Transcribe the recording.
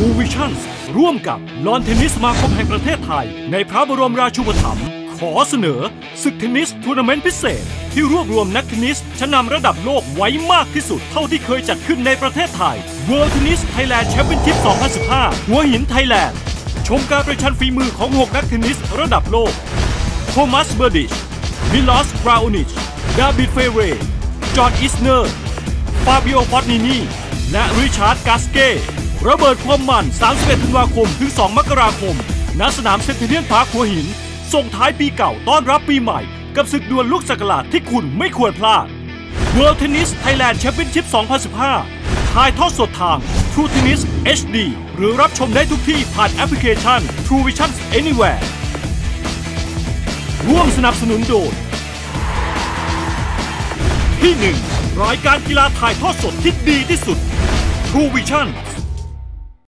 True Vision ร่วมกับลอนเทนนิสสมาคมแห่งประเทศไทย ในพระบรมราชูปถัมภ์ขอเสนอศึกเทนนิสทัวร์นาเมนต์พิเศษ ที่รวบรวมนักเทนนิสชั้นนำระดับโลกไว้มากที่สุด เท่าที่เคยจัดขึ้นในประเทศไทย World Tennis Thailand Championship 2015 หัวหินไทยแลนด์ชมการประชันฝีมือของ 6 นักเทนนิสระดับโลก โทมัสเบอร์ดิช มิลอสราโอนิช ดาบิดเฟร์เรร์ จอห์นอิสเนอร์ ฟาบิโอฟอนญินี และริชาร์ดกาสเก้ ระเบิดความมัน 31 ธันวาคม ถึง 2 มกราคม ณ สนาม Centennial Park หัวหิน ส่งท้ายปีเก่าต้อนรับปีใหม่ กับศึกดวลลูกสักหลาดที่คุณไม่ควรพลาด World Tennis Thailand Championship 2015 ถ่ายทอดสดทาง True Tennis HD หรือรับชมได้ทุกที่ผ่านแอปพลิเคชัน True Vision Anywhere ร่วมสนับสนุนโดยที่ 1 รายการกีฬาถ่ายทอดสดที่ดีที่สุด True Vision